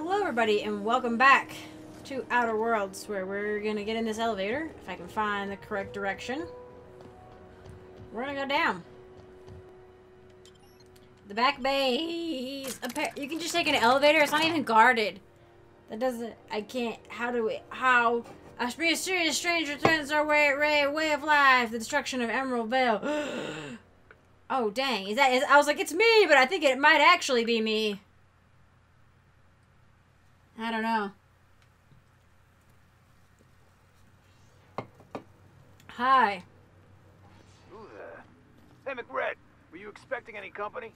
Hello, everybody, and welcome back to Outer Worlds, where we're gonna get in this elevator, if I can find the correct direction. We're gonna go down. The Back Bays. You can just take an elevator. It's not even guarded. That doesn't. I can't. How do we? How? A mysterious stranger threatens our way, way, way of life. The destruction of Emerald Vale. oh dang! Is that? Is, I was like, it's me, but I think it might actually be me. I don't know. Hi. Who there? Hey, McRed, were you expecting any company?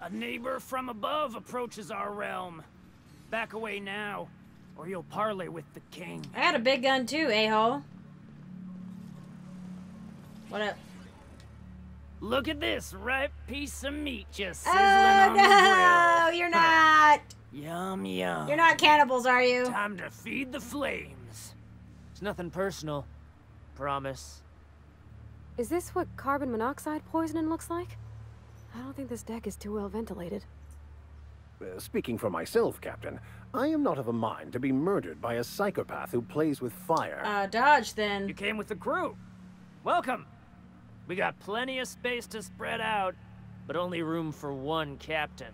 A neighbor from above approaches our realm. Back away now, or you'll parley with the king. I had a big gun too, a-hole. What up? Look at this ripe piece of meat just sizzling oh, on no, the grill. you're not. Yum, yum. You're not cannibals, are you? Time to feed the flames. It's nothing personal. Promise. Is this what carbon monoxide poisoning looks like? I don't think this deck is too well ventilated. Uh, speaking for myself, Captain, I am not of a mind to be murdered by a psychopath who plays with fire. Uh, dodge then. You came with the crew. Welcome. We got plenty of space to spread out, but only room for one captain.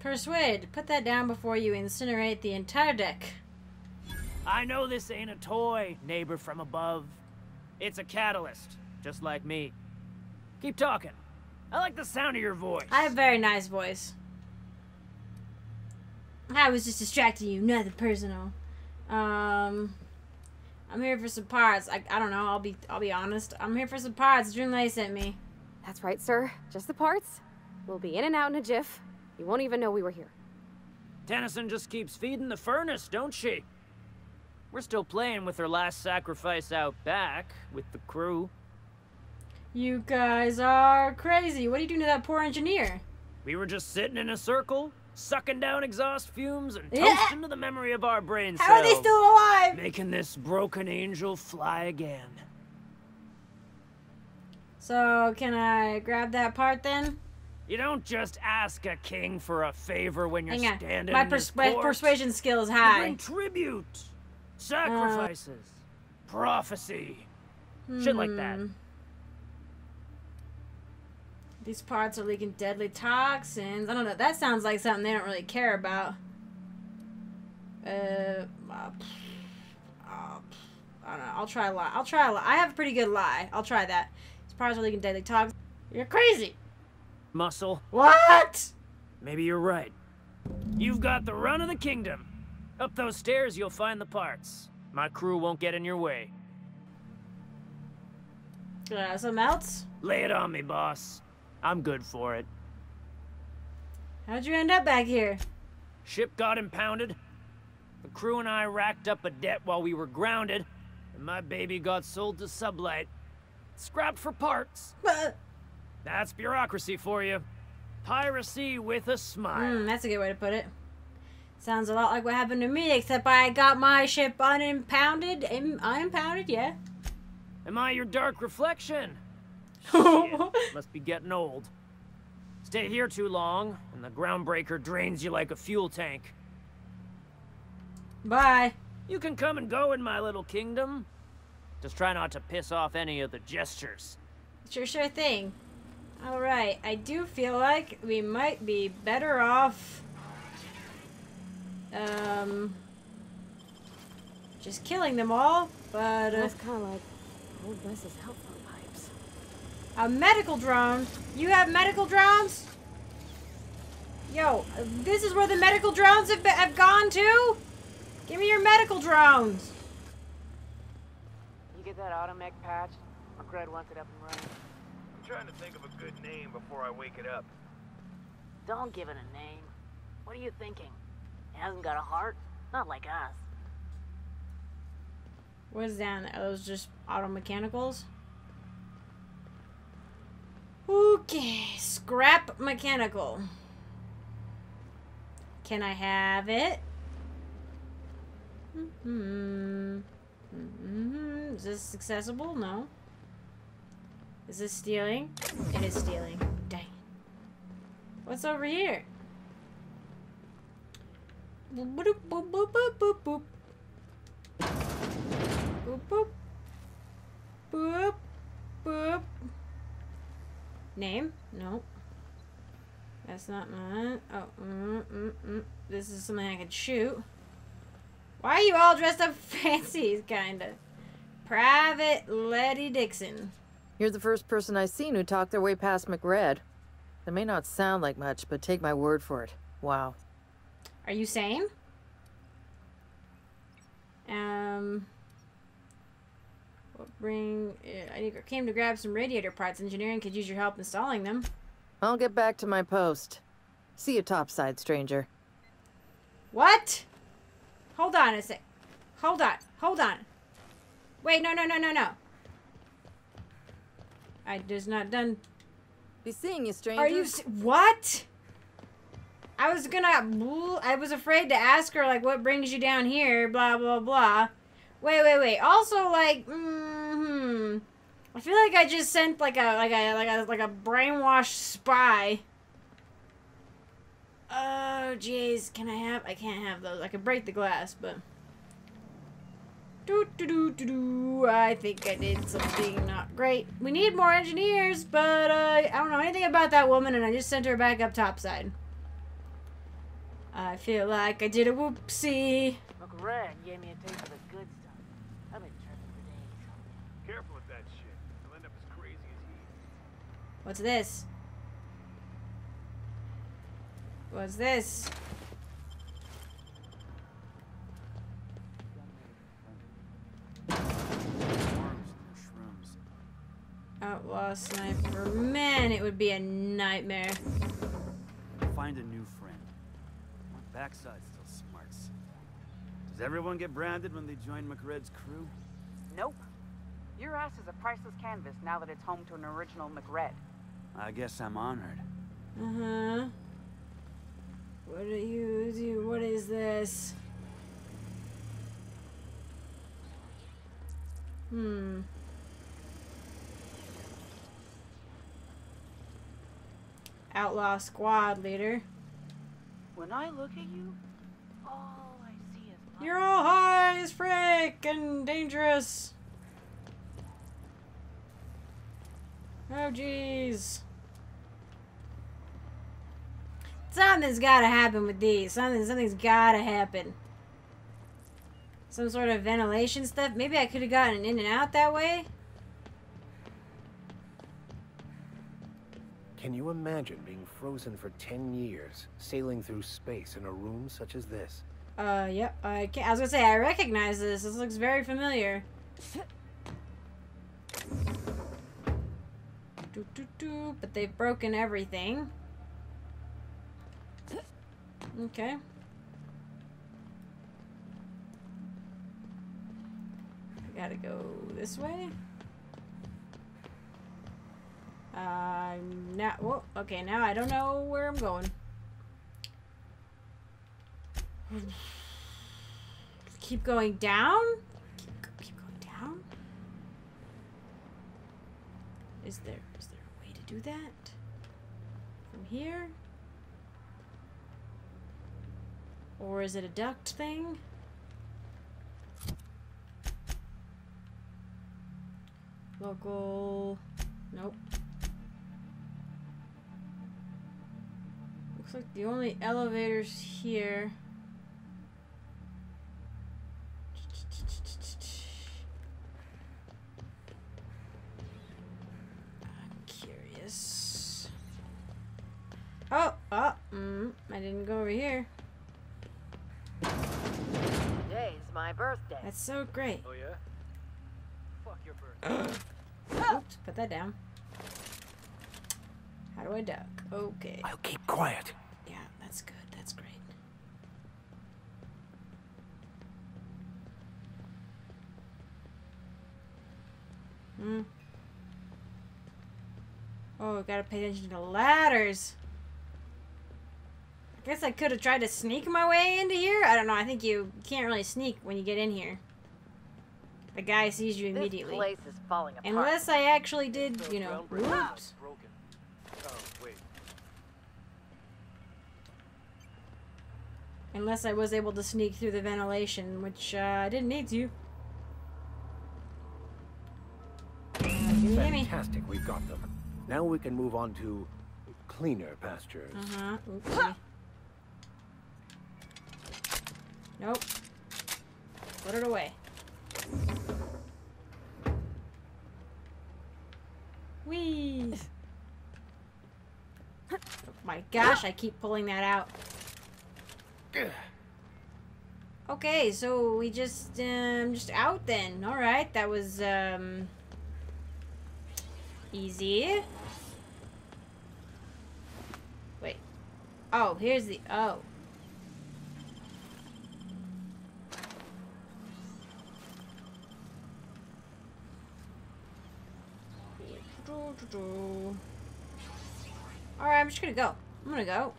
Persuade. Put that down before you incinerate the entire deck. I know this ain't a toy, neighbor from above. It's a catalyst, just like me. Keep talking. I like the sound of your voice. I have a very nice voice. I was just distracting you, nothing personal. Um, I'm here for some parts. I, I don't know. I'll be I'll be honest. I'm here for some parts. Dreamlight sent me. That's right, sir. Just the parts. We'll be in and out in a jiff. You won't even know we were here. Tennyson just keeps feeding the furnace, don't she? We're still playing with her last sacrifice out back, with the crew. You guys are crazy. What are you doing to that poor engineer? We were just sitting in a circle, sucking down exhaust fumes and Yeah. into the memory of our brain cells. How are they still alive? Making this broken angel fly again. So, can I grab that part then? You don't just ask a king for a favor when you're Hang on. standing My, pers- persuasion skill is You high. bring tribute, uh. sacrifices, prophecy, shit like that. Hmm. These parts are leaking deadly toxins. I don't know. That sounds like something they don't really care about. Uh, uh, uh, I don't know. I'll try a lie. I'll try a lie. I have a pretty good lie. I'll try that. These parts are leaking deadly toxins. You're crazy. Muscle, What? maybe you're right. You've got the run of the kingdom. Up those stairs, you'll find the parts. My crew won't get in your way. Uh, something else? Lay it on me, boss. I'm good for it. How'd you end up back here? Ship got impounded. The crew and I racked up a debt while we were grounded, and my baby got sold to Sublight. Scrapped for parts. That's bureaucracy for you. Piracy with a smile. Mm, that's a good way to put it. Sounds a lot like what happened to me, except I got my ship unimpounded. Im- unimpounded, yeah. Am I your dark reflection? Shit, must be getting old. Stay here too long, and the groundbreaker drains you like a fuel tank. Bye. You can come and go in my little kingdom. Just try not to piss off any of the gestures. Sure, sure thing. Alright, I do feel like we might be better off. Um. Just killing them all, but uh, That's kind of like old Wes's health phone pipes. A medical drone. You have medical drones? Yo, this is where the medical drones have, be- have gone to? Give me your medical drones. You get that automech patch? McRed wants it up and running. I'm trying to think of a good name before I wake it up. Don't give it a name. What are you thinking? It hasn't got a heart? Not like us. What is that? there? Are those just auto mechanicals? Okay, scrap mechanical. Can I have it? Mm -hmm. Mm-hmm. Is this accessible? No. Is this stealing? It is stealing. Dang. What's over here? Boop, boop, boop, boop, boop, boop. Boop, boop. Boop, boop. Name? Nope. That's not mine. Oh, mm, mm, mm. This is something I could shoot. Why are you all dressed up fancy, kinda? Private Letty Dixon. You're the first person I've seen who talked their way past McRed. That may not sound like much, but take my word for it. Wow. Are you sane? Um. What bring? I came to grab some radiator parts. Engineering could use your help installing them. I'll get back to my post. See you topside, stranger. What? Hold on a sec. Hold on. Hold on. Wait, no, no, no, no, no. I just not done. Be seeing you, stranger. Are you s- what? I was gonna. I was afraid to ask her like, what brings you down here? Blah blah blah. Wait, wait, wait. Also, like, hmm. I feel like I just sent like a like a like a like a brainwashed spy. Oh jeez, can I have? I can't have those. I could break the glass, but. Do do do do do. I think I did something not great. We need more engineers, but uh, I don't know anything about that woman, and I just sent her back up topside. I feel like I did a whoopsie. Gave me a taste of good stuff. I've been tripping for days. Careful with that shit. You'll end up as crazy as he. What's this? What's this? Outlaw sniper. Man, it would be a nightmare. Find a new friend. My backside still smarts. Does everyone get branded when they join McRed's crew? Nope. Your ass is a priceless canvas now that it's home to an original McRed. I guess I'm honored. Uh huh. What do you do? What is this? Hmm. Outlaw squad leader. When I look at you, all I see is You're all high as frick and dangerous. Oh jeez. Something's gotta happen with these. Something something's gotta happen. Some sort of ventilation stuff. Maybe I could have gotten in and out that way. Can you imagine being frozen for 10 years, sailing through space in a room such as this? Uh, yep. I, I was gonna say I recognize this. This looks very familiar. Do, do, do, but they've broken everything. Okay. I gotta go this way. Uh, now, whoa, okay, now I don't know where I'm going. Keep going down? Keep, keep going down? Is there, is there a way to do that? From here? Or is it a duct thing? Local... Nope. Looks like the only elevators here... mm, I didn't go over here. Today's my birthday. That's so great. Oh yeah? Fuck your bird. Oops, put that down. How do I duck? Okay. I'll keep quiet. Yeah, that's good. That's great. Hmm. Oh, gotta pay attention to ladders. I guess I could have tried to sneak my way into here. I don't know. I think you can't really sneak when you get in here. The guy sees you immediately. This place is falling apart. Unless I actually did, you know, Groundbreaker whoops. is broken. Oh wait. Unless I was able to sneak through the ventilation, which uh, I didn't need to. Gimme, gimme. Fantastic, we've got them. Now we can move on to cleaner pastures. Uh-huh. Nope. Put it away. Whee! oh my gosh, I keep pulling that out. Okay, so we just, um, just out then. Alright, that was, um, easy. Wait. Oh, here's the, oh. Alright, I'm just gonna go. I'm gonna go.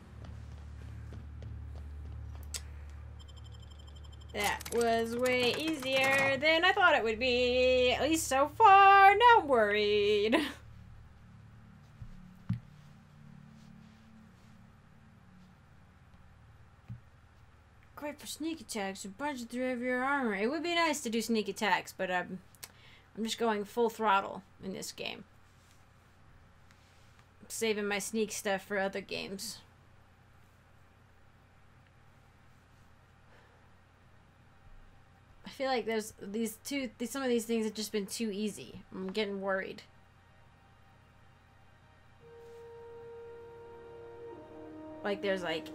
That was way easier than I thought it would be. At least so far, I'm worried. Great for sneak attacks. A bunch through heavier armor. It would be nice to do sneak attacks, but I'm, I'm just going full throttle in this game. Saving my sneak stuff for other games. I feel like there's these two, these, some of these things have just been too easy. I'm getting worried. Like there's like,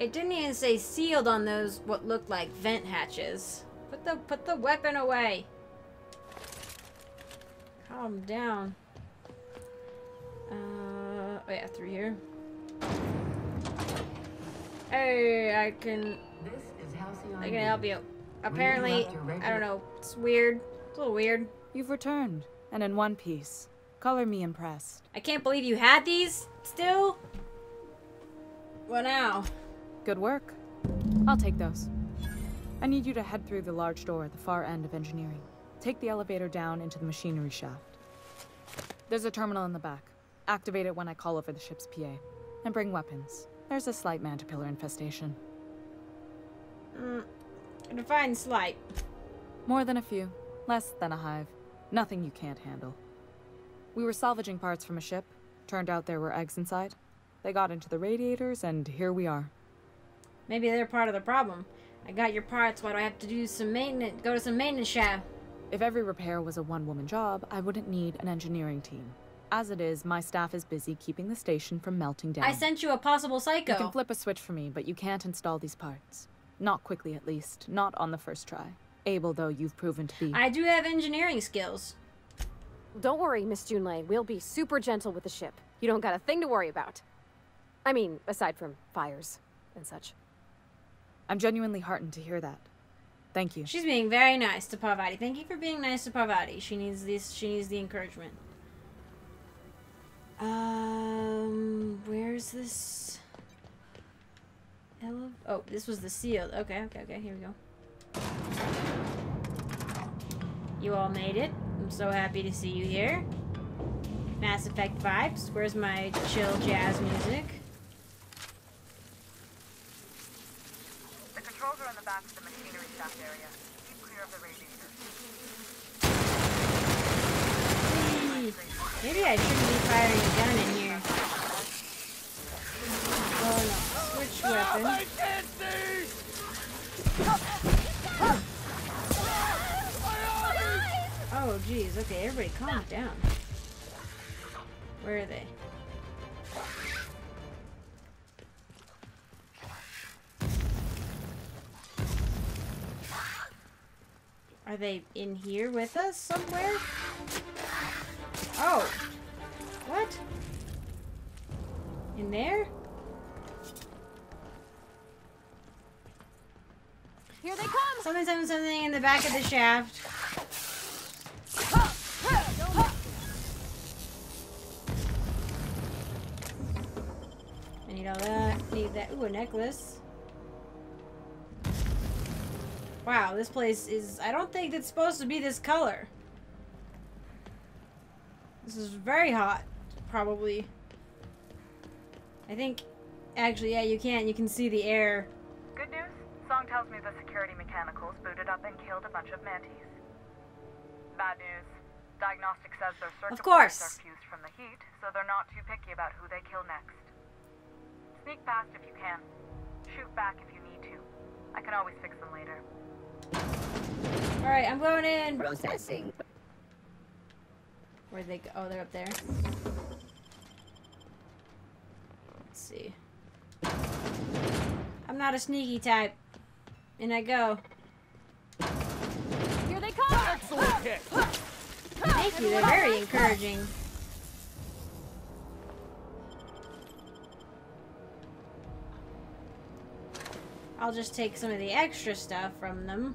it didn't even say sealed on those what looked like vent hatches. Put the put the weapon away. Calm down. Yeah, through here. Hey, I can This is Halcyon. I can help you. Apparently, I don't know. It's weird. It's a little weird. You've returned, and in one piece. Color me impressed. I can't believe you had these still. What now? Good work. I'll take those. I need you to head through the large door at the far end of engineering. Take the elevator down into the machinery shaft. There's a terminal in the back. Activate it when I call over the ship's PA. And bring weapons. There's a slight mantipillar infestation. Mm, define slight. More than a few. Less than a hive. Nothing you can't handle. We were salvaging parts from a ship. Turned out there were eggs inside. They got into the radiators, and here we are. Maybe they're part of the problem. I got your parts, why do I have to do some maintenance, go to some maintenance shop? If every repair was a one-woman job, I wouldn't need an engineering team. As it is, my staff is busy keeping the station from melting down. I sent you a possible psycho. You can flip a switch for me, but you can't install these parts. Not quickly, at least. Not on the first try. Able, though, you've proven to be. I do have engineering skills. Don't worry, Miss Junlei. We'll be super gentle with the ship. You don't got a thing to worry about. I mean, aside from fires and such. I'm genuinely heartened to hear that. Thank you. She's being very nice to Parvati. Thank you for being nice to Parvati. She needs this. She needs the encouragement. Um, where's this? Oh, this was the seal. Okay, okay, okay. Here we go. You all made it. I'm so happy to see you here. Mass Effect vibes. Where's my chill jazz music? Are they in here with us somewhere? Oh. What? In there? Here they come! Something, something, something in the back of the shaft. I need all that. Need that. Ooh, a necklace. Wow, this place is... I don't think it's supposed to be this color. This is very hot, probably. I think Actually, yeah, you can. You can see the air. Good news? Song tells me the security mechanicals booted up and killed a bunch of mantis. Bad news. Diagnostic says their circuit Of course. are fused from the heat, so they're not too picky about who they kill next. Sneak past if you can. Shoot back if you need to. I can always fix them later. Alright, I'm going in. Processing. Where'd they go? Oh, they're up there. Let's see. I'm not a sneaky type. And I go. Here they come! Excellent kick. Thank you, they're very encouraging. I'll just take some of the extra stuff from them.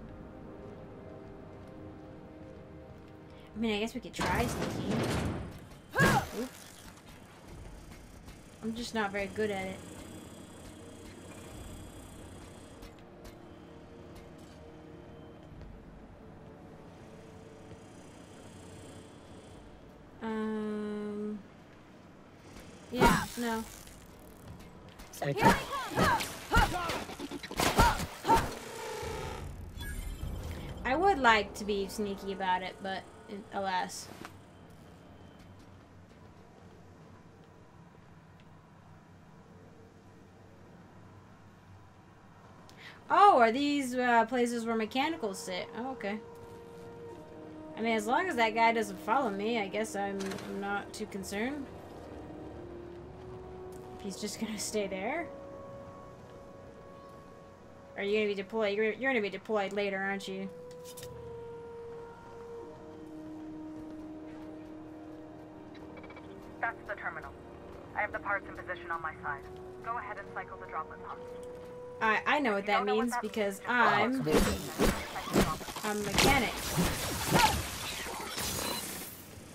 I mean, I guess we could try sneaking. Oop. I'm just not very good at it. Um. Yeah, no. I would like to be sneaky about it, but alas. Oh, are these uh, places where mechanicals sit? Oh, okay. I mean, as long as that guy doesn't follow me, I guess I'm not too concerned. If he's just gonna stay there. Are you gonna be deployed? You're, you're gonna be deployed later, aren't you? That's the terminal. I have the parts in position on my side. Go ahead and cycle the droplet pods. I I know what that means because I'm a mechanic.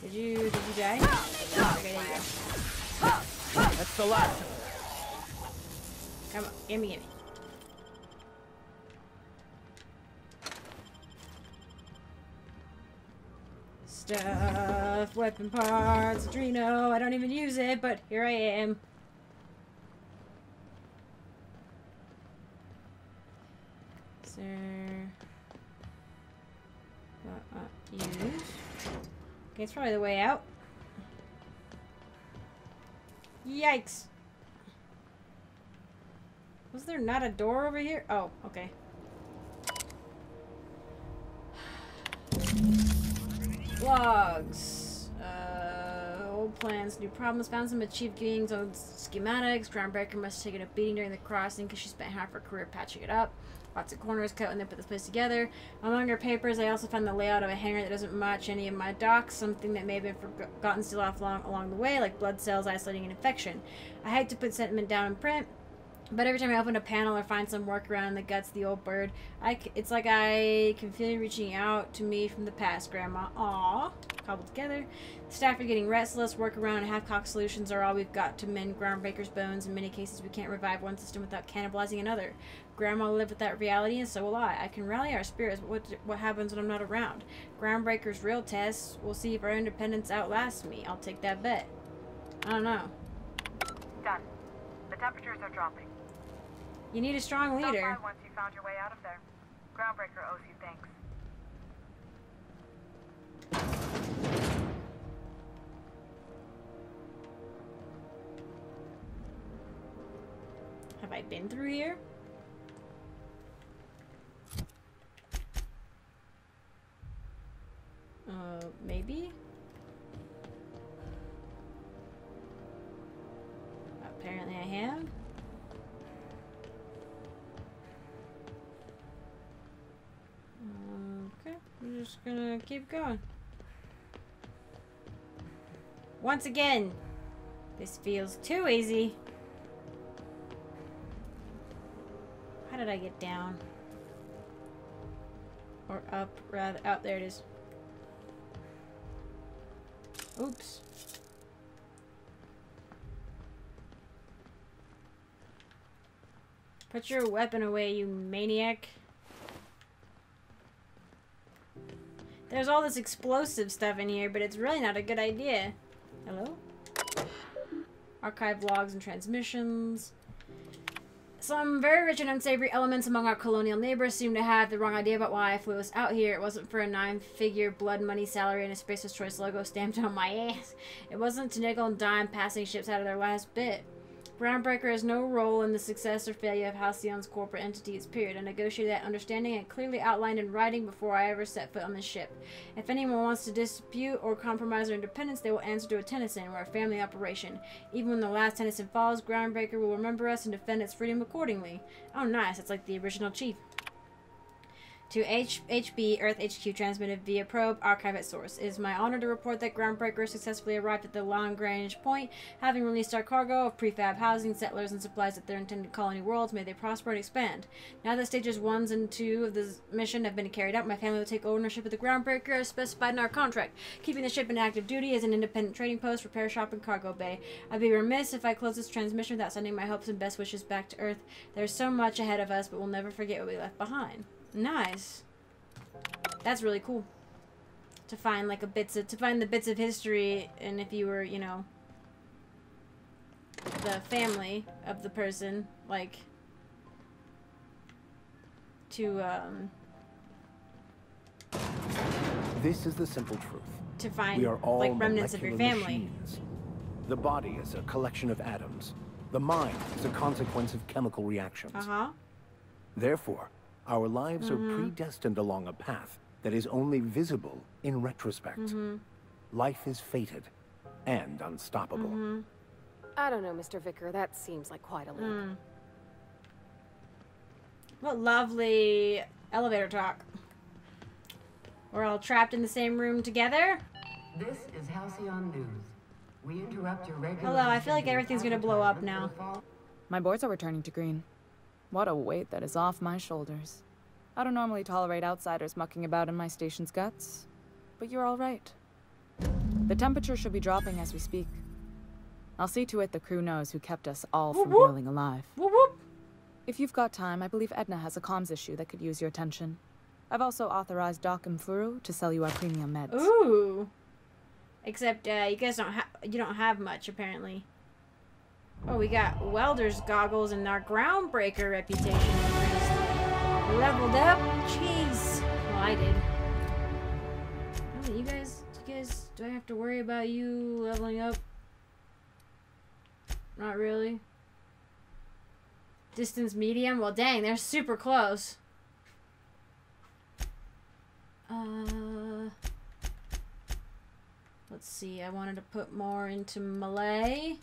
Did you did you die? Oh, okay, there you go. That's the last. Come on, gimme, gimme. Stuff, weapon parts, Adreno. I don't even use it, but here I am. Sir. Use. Okay, it's probably the way out. Yikes. Was there not a door over here? Oh, okay. Logs. Uh, old plans, new problems. Found some achieved Ging's own schematics. Groundbreaker must have taken a beating during the crossing because she spent half her career patching it up. Lots of corners cut when they put this place together. Among her papers, I also found the layout of a hangar that doesn't match any of my docs, something that may have been forgotten still off along, along the way, like blood cells isolating an infection. I had to put sentiment down in print, but every time I open a panel or find some workaround the guts the old bird, I it's like I can feel you reaching out to me from the past, Grandma. Aw. Cobbled together. The staff are getting restless. Workaround and half-cocked solutions are all we've got to mend Groundbreaker's bones. In many cases, we can't revive one system without cannibalizing another. Grandma will live with that reality, and so will I. I can rally our spirits, but what, what happens when I'm not around? Groundbreaker's real test. We'll see if our independence outlasts me. I'll take that bet. I don't know. Done. The temperatures are dropping. You need a strong Stop leader. by once you found your way out of there. Groundbreaker owes you thanks. Have I been through here? Keep going. Once again, this feels too easy. How did I get down? Or up, rather. Out, there it is. Oops. Put your weapon away, you maniac. There's all this explosive stuff in here, but it's really not a good idea. Hello? Archive logs and transmissions. Some very rich and unsavory elements among our colonial neighbors seem to have the wrong idea about why I flew us out here. It wasn't for a nine-figure blood money salary and a Spacer's Choice logo stamped on my ass. It wasn't to nickel and dime passing ships out of their last bit. Groundbreaker has no role in the success or failure of Halcyon's corporate entities, period. I negotiated that understanding and clearly outlined in writing before I ever set foot on the ship. If anyone wants to dispute or compromise their independence, they will answer to a Tennyson. We're a family operation. Even when the last Tennyson falls, Groundbreaker will remember us and defend its freedom accordingly. Oh, nice. It's like the original chief to H HB Earth HQ transmitted via probe archive at source. It is my honor to report that Groundbreaker successfully arrived at the Lagrange point, having released our cargo of prefab housing, settlers, and supplies at their intended colony worlds. May they prosper and expand. Now that stages 1 and 2 of this mission have been carried out, my family will take ownership of the Groundbreaker as specified in our contract, keeping the ship in active duty as an independent trading post, repair shop, and cargo bay. I'd be remiss if I close this transmission without sending my hopes and best wishes back to Earth. There's so much ahead of us, but we'll never forget what we left behind. Nice. That's really cool. To find like a bits of to find the bits of history and if you were, you know, the family of the person, like to um This is the simple truth. to find we are all like remnants of your family. machines. The body is a collection of atoms. The mind is a consequence of chemical reactions. Uh-huh. Therefore, our lives Mhm. are predestined along a path that is only visible in retrospect. Mhm. Life is fated and unstoppable. Mhm. I don't know, Mr. Vicar. That seems like quite a leap. Mm. What lovely elevator talk. We're all trapped in the same room together. This is Halcyon News. We interrupt your regular. Hello, I feel like everything's gonna blow up now. My boards are returning to green. What a weight that is off my shoulders. I don't normally tolerate outsiders mucking about in my station's guts, but you're all right. The temperature should be dropping as we speak. I'll see to it the crew knows who kept us all from Whoop, boiling alive. Whoop. If you've got time, I believe Edna has a comms issue that could use your attention. I've also authorized Doc and Furu to sell you our premium meds. Ooh. Except uh, you guys don't have you don't have much apparently. Oh, we got welder's goggles and our groundbreaker reputation increased. Leveled up. Jeez. Well, I did. Oh, you guys, you guys, do I have to worry about you leveling up? Not really. Distance medium? Well, dang, they're super close. Uh, let's see. I wanted to put more into melee.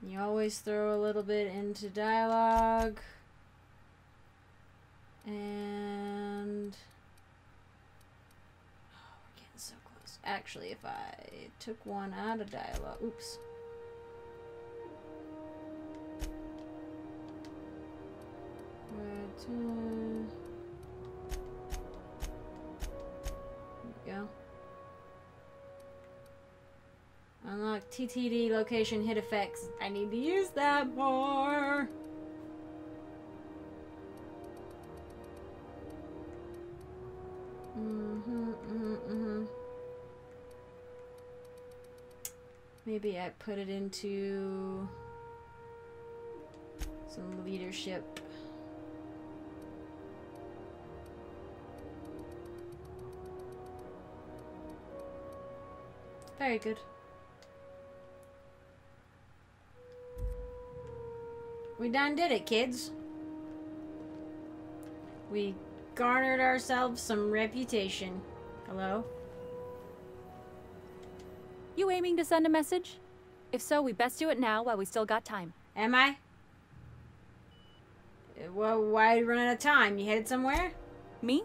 You always throw a little bit into dialogue. And oh, we're getting so close. Actually, if I took one out of dialogue, oops. Where uh, to? There we go. Unlock TTD location hit effects. I need to use that more. Mm-hmm, mm-hmm, mm-hmm. Maybe I put it into some leadership. Very good. We done did it, kids. We garnered ourselves some reputation. Hello? You aiming to send a message? If so, we best do it now while we still got time. Am I? Well, why run out of time? You headed somewhere? Me?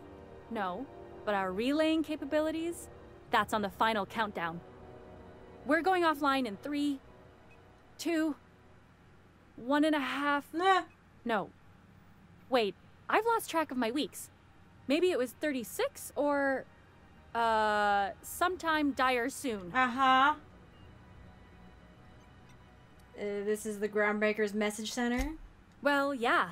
No. But our relaying capabilities? That's on the final countdown. We're going offline in three, two, one and a half. Nah. No. Wait, I've lost track of my weeks. Maybe it was 36 or. Uh. Sometime dire soon. Uh huh. Uh, this is the Groundbreakers Message Center. Well, yeah.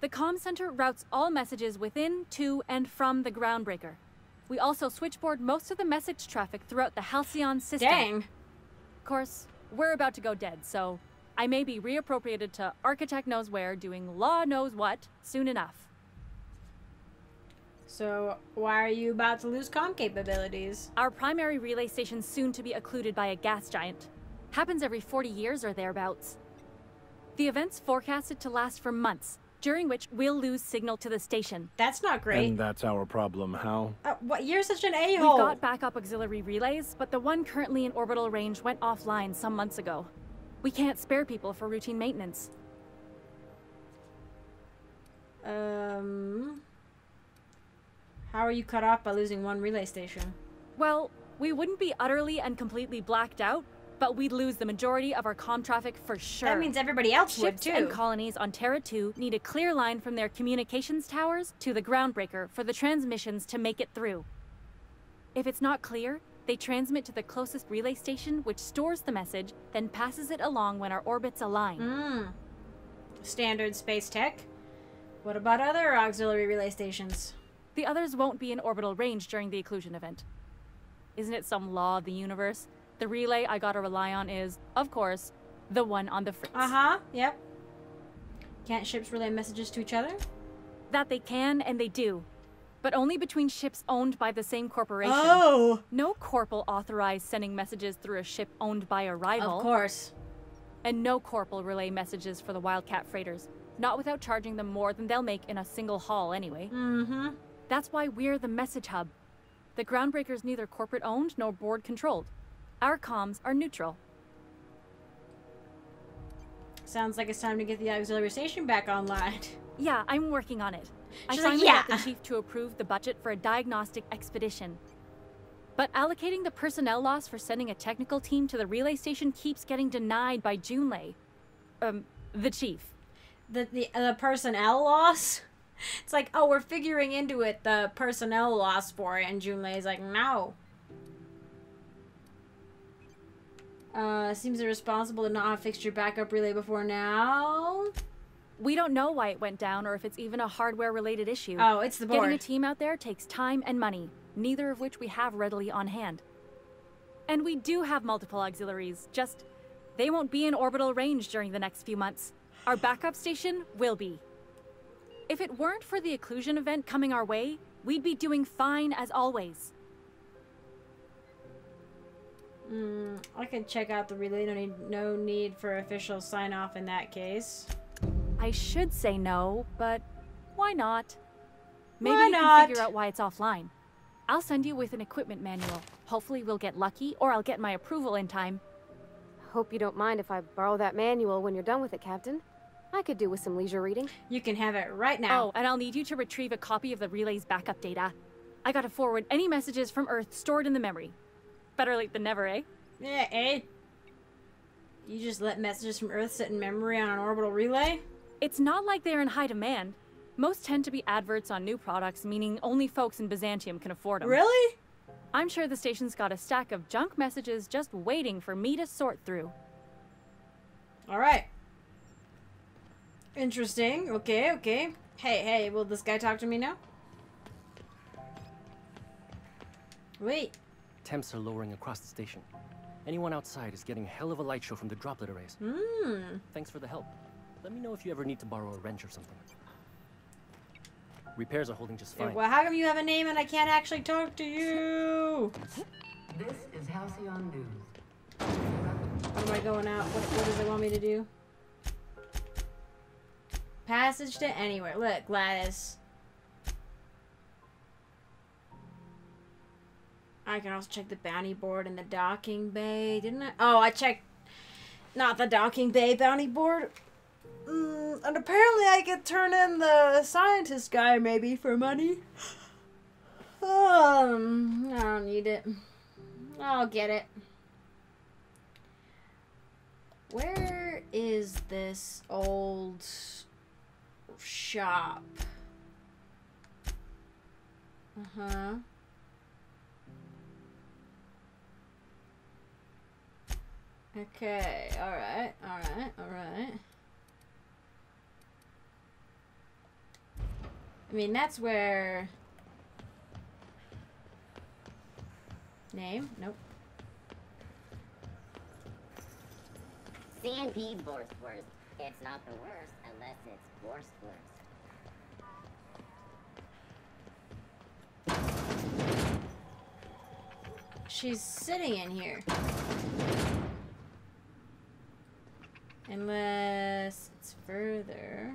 The comm center routes all messages within, to, and from the Groundbreaker. We also switchboard most of the message traffic throughout the Halcyon system. Dang. Of course, we're about to go dead, so I may be reappropriated to architect knows where, doing law knows what, soon enough. So, why are you about to lose comm capabilities? Our primary relay station's soon to be occluded by a gas giant. Happens every 40 years or thereabouts. The event's forecasted to last for months, during which we'll lose signal to the station. That's not great. And that's our problem, how? Uh, what? You're such an We've a-hole. got backup auxiliary relays, but the one currently in orbital range went offline some months ago. We can't spare people for routine maintenance. Um. How are you cut off by losing one relay station? Well, we wouldn't be utterly and completely blacked out, but we'd lose the majority of our comm traffic for sure. That means everybody else would, too. and colonies on Terra 2 need a clear line from their communications towers to the groundbreaker for the transmissions to make it through. If it's not clear, they transmit to the closest relay station, which stores the message, then passes it along when our orbits align. Hmm. Standard space tech. What about other auxiliary relay stations? The others won't be in orbital range during the occlusion event. Isn't it some law of the universe? The relay I gotta rely on is, of course, the one on the fritz. Uh huh. Yep. Can't ships relay messages to each other? That they can and they do. But only between ships owned by the same corporation. Oh! No corp will authorize sending messages through a ship owned by a rival. Of course. And no corp will relay messages for the Wildcat freighters. Not without charging them more than they'll make in a single haul anyway. Mm-hmm. That's why we're the message hub. The Groundbreaker's neither corporate owned nor board controlled. Our comms are neutral. Sounds like it's time to get the auxiliary station back online. Yeah, I'm working on it. I She's like, finally "Yeah." got the chief to approve the budget for a diagnostic expedition. But allocating the personnel loss for sending a technical team to the relay station keeps getting denied by Junlei. Um, the chief. The the the personnel loss. It's like, oh, we're figuring into it the personnel loss for it, and Junlei's like, no. Uh, seems irresponsible to not have fixed your backup relay before now. We don't know why it went down or if it's even a hardware related issue. Oh, it's the board. Getting a team out there takes time and money, neither of which we have readily on hand. And we do have multiple auxiliaries, just they won't be in orbital range during the next few months. Our backup station will be. If it weren't for the occlusion event coming our way, we'd be doing fine as always. Mm, I can check out the relay. No need, no need for official sign off in that case. I should say no, but why not? Maybe Why you not? can figure out why it's offline. I'll send you with an equipment manual. Hopefully we'll get lucky, or I'll get my approval in time. Hope you don't mind if I borrow that manual when you're done with it, Captain. I could do with some leisure reading. You can have it right now. Oh, and I'll need you to retrieve a copy of the relay's backup data. I gotta forward any messages from Earth stored in the memory. Better late than never, eh? Yeah, eh? You just let messages from Earth sit in memory on an orbital relay? It's not like they're in high demand. Most tend to be adverts on new products, meaning only folks in Byzantium can afford them. Really? I'm sure the station's got a stack of junk messages just waiting for me to sort through. Alright. Interesting. Okay, okay. Hey, hey, will this guy talk to me now? Wait. Temps are lowering across the station. Anyone outside is getting a hell of a light show from the droplet arrays. Hmm. Thanks for the help. Let me know if you ever need to borrow a wrench or something. Repairs are holding just fine. Well, how come you have a name and I can't actually talk to you? This is Halcyon News. How am I going out? What, what does it want me to do? Passage to anywhere. Look, Gladys. I can also check the bounty board in the docking bay, didn't I? Oh, I checked not the docking bay bounty board. Mm, and apparently I could turn in the scientist guy maybe for money. Um, I don't need it. I'll get it. Where is this old shop? Uh-huh. Okay, alright, alright, alright. I mean, that's where... Name? Nope. CMP Borstwurst. It's not the worst unless it's Borstwurst. She's sitting in here. Unless it's further.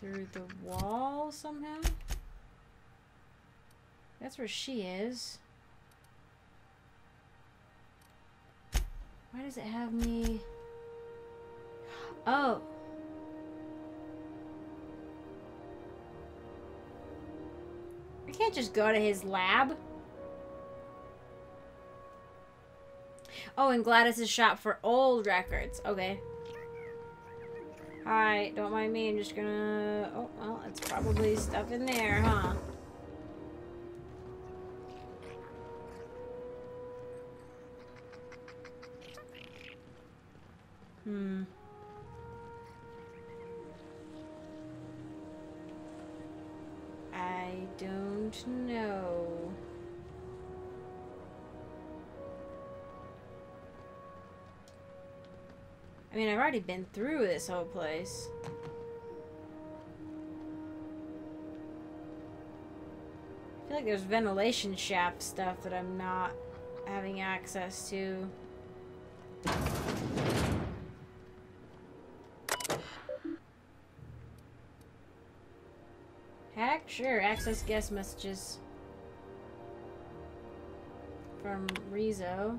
Through the wall somehow? That's where she is. Why does it have me... Oh. I can't just go to his lab. Oh, and Gladys's shop for old records. Okay. Alright, don't mind me. I'm just gonna... Oh, well, it's probably stuff in there, huh? Hmm. I don't know. I mean, I've already been through this whole place. I feel like there's ventilation shaft stuff that I'm not having access to. Heck, sure. Access guest messages from Rizzo.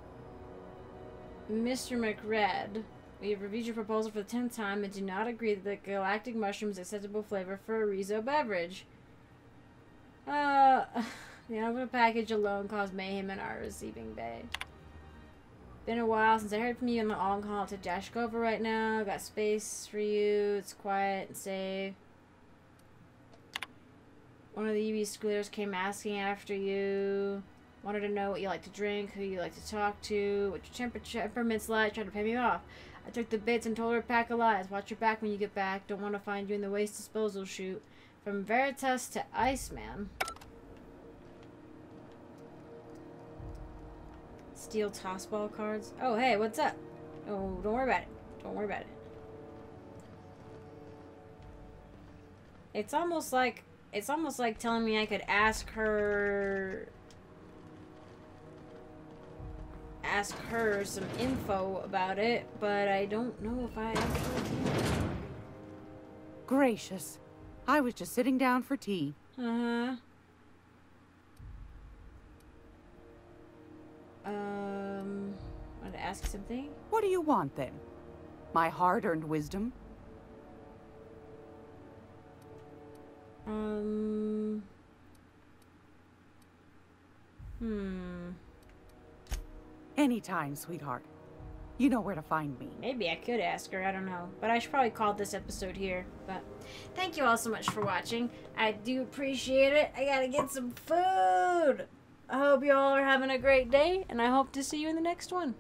Mr. McRed, we have reviewed your proposal for the tenth time and do not agree that the galactic mushroom is acceptable flavor for a Rizzo beverage. Uh, the envelope package alone caused mayhem in our receiving bay. Been a while since I heard from you on the on call to Dashkova right now. Got space for you. It's quiet and safe. One of the UB scooters came asking after you. Wanted to know what you like to drink, who you like to talk to, what your temper temperament's like, tried to pay me off. I took the bits and told her to pack a lies. Watch your back when you get back. Don't want to find you in the waste disposal chute. From Veritas to Iceman. Steel tossball cards. Oh, hey, what's up? Oh, don't worry about it. Don't worry about it. It's almost like it's almost like telling me I could ask her ask her some info about it, but I don't know if I actually can. Gracious. I was just sitting down for tea. Uh-huh. Um, want to ask something? What do you want then? My hard-earned wisdom? Um. Hmm. Anytime, sweetheart. You know where to find me. Maybe I could ask her, I don't know. But I should probably call this episode here. But thank you all so much for watching. I do appreciate it. I gotta get some food. I hope you all are having a great day, and I hope to see you in the next one.